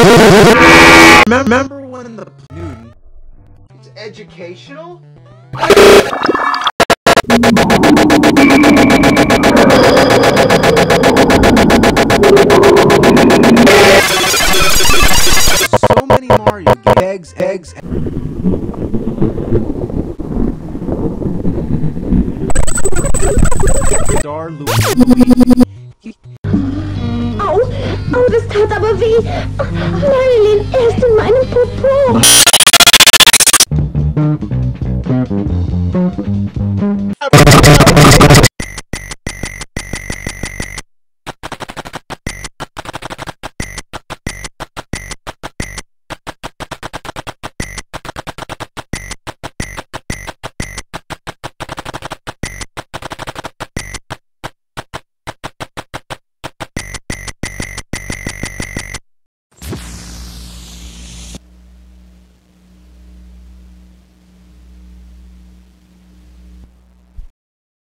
Remember when the Newton? It's educational. So many Mario. Eggs, eggs. Star Luigi. Oh, das tat aber weh. Marilyn, er ist in meinem Popo.